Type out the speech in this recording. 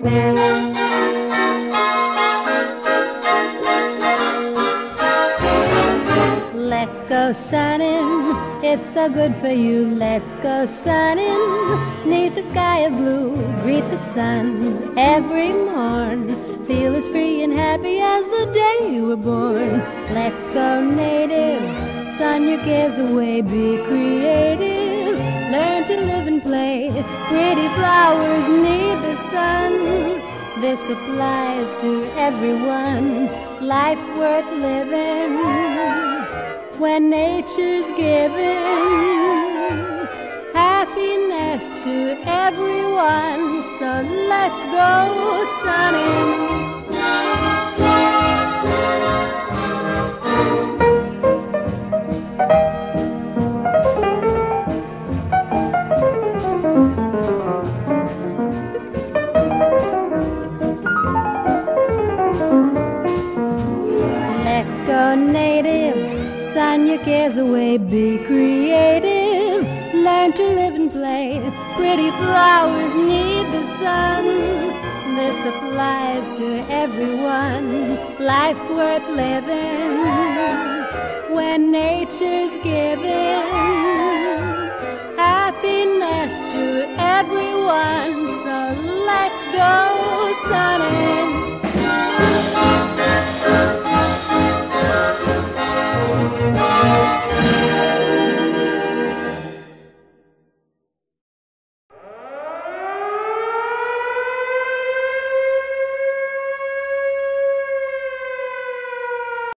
Let's go sunning, it's so good for you. Let's go sunning, neath the sky of blue. Greet the sun every morn. Feel as free and happy as the day you were born. Let's go native, sun your cares away. Be creative, play. Pretty flowers need the sun. This applies to everyone. Life's worth living when nature's giving happiness to everyone. So let's go sunning. Go native, Sign your cares away, be creative, learn to live and play. Pretty flowers need the sun. This applies to everyone. Life's worth living when nature's giving happiness to everyone. So let's go sunning.